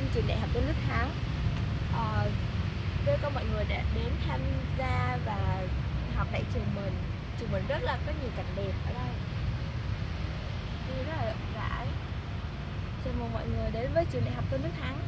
Sinh trường Đại học Tôn Đức Thắng. Ờ, Rất có mọi người đã đến tham gia và học tại trường mình. Trường mình rất là có nhiều cảnh đẹp ở đây. Tôi rất là rộng rãi. Chào mừng mọi người đến với trường Đại học Tôn Đức Thắng.